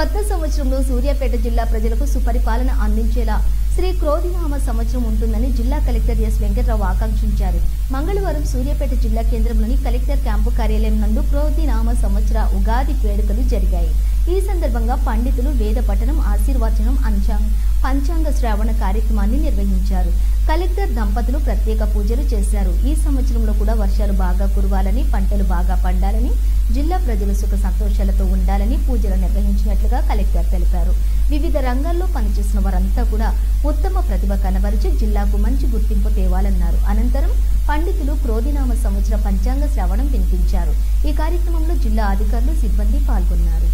కొత్త సంవత్సరంలో సూర్యాపేట జిల్లా ప్రజలకు సుపరిపాలన అందించేలా శ్రీ క్రోధినామ సంవత్సరం ఉంటుందని జిల్లా కలెక్టర్ ఎస్ వెంకట్రావు ఆకాంక్షించారు. మంగళవారం సూర్యాపేట జిల్లా కేంద్రంలోని కలెక్టర్ క్యాంపు కార్యాలయం నందు క్రోధినామ సంవత్సర ఉగాది వేడుకలు జరిగాయి. ఈ సందర్భంగా పండితులు వేద పఠనం ఆశీర్వచనం అంచాంగ పంచాంగ శ్రావణ కార్యక్రమాన్ని నిర్వహించారు. కలెక్టర్ దంపతులు ప్రత్యేక పూజలు చేశారు. ఈ సంవత్సరంలో కూడా వర్షాలు బాగా కురవాలని పంటలు బాగా పండాలని జిల్లా ప్రజలు సుఖ సంతోషాలతో ఉండాలని పూజలు నిర్వహించినట్లుగా కలెక్టర్ తెలిపారు. వివిధ రంగాల్లో పనిచేసిన వారంతా కూడా ఉత్తమ ప్రతిభ కనబరిచి జిల్లాకు మంచి గుర్తింపు తేవాలన్నారు. అనంతరం పండితులు క్రోధినామ సంవత్సర పంచాంగ శ్రవణం వినిపించారు. ఈ కార్యక్రమంలో జిల్లా అధికారులు సిబ్బంది పాల్గొన్నారు.